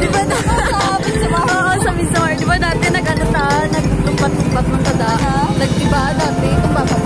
Di ba na Oo, sa Mizor. Di ba dati nag-ano ta, nagtumpat-tumpat ng kada? Ah. Nagdiba dati, kung baka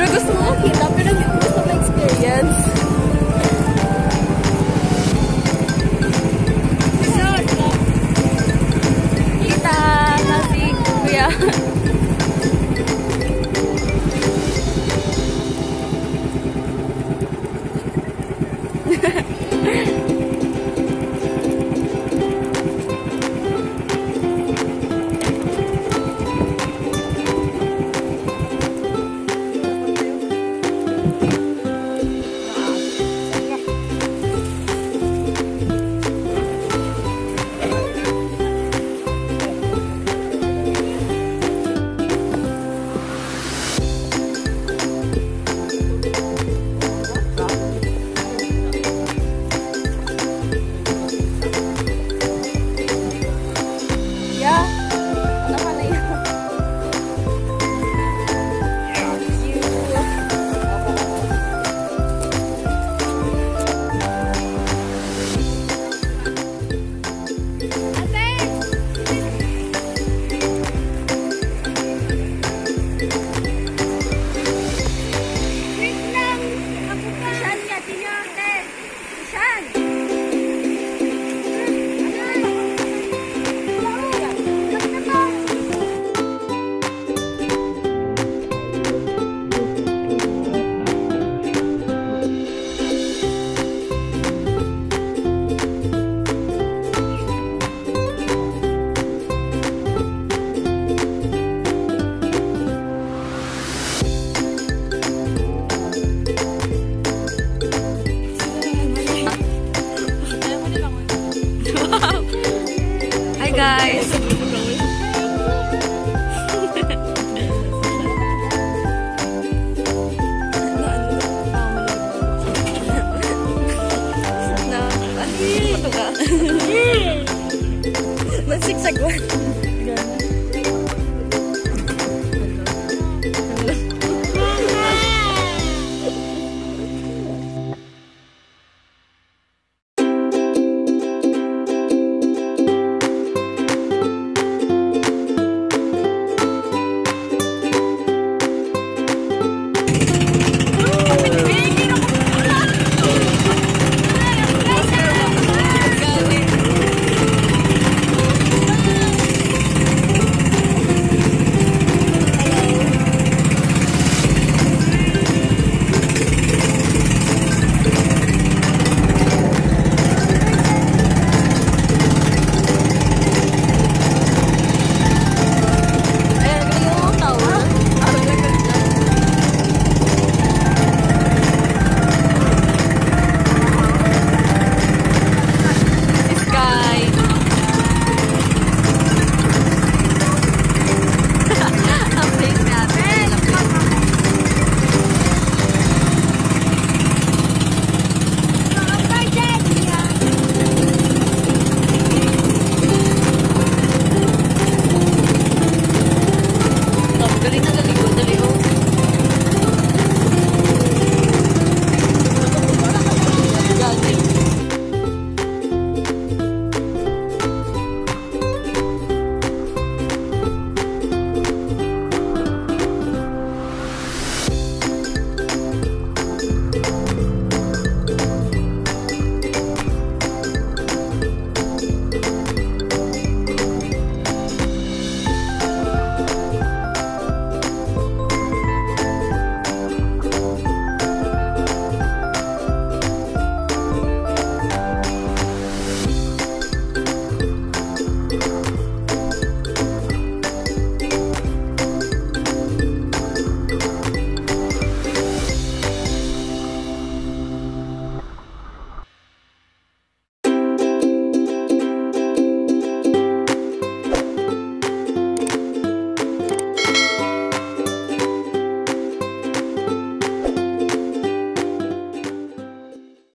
Pero gusto mo makita, pero hindi ko gusto ma-experience. Kita na si Kuya.